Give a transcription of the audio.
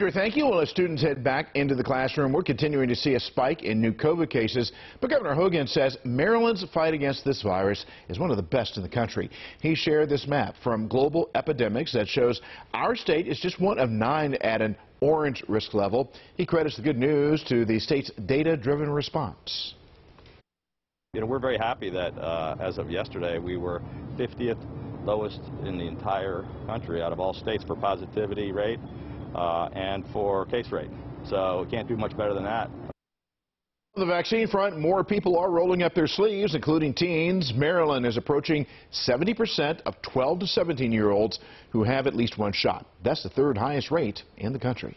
Thank you. Well, as students head back into the classroom, we're continuing to see a spike in new COVID cases. But Governor Hogan says Maryland's fight against this virus is one of the best in the country. He shared this map from Global Epidemics that shows our state is just one of nine at an orange risk level. He credits the good news to the state's data-driven response. You know, we're very happy that uh, as of yesterday, we were 50th lowest in the entire country out of all states for positivity rate Uh, and for case rate. So can't do much better than that. On the vaccine front, more people are rolling up their sleeves, including teens. Maryland is approaching 70% of 12 to 17 year olds who have at least one shot. That's the third highest rate in the country.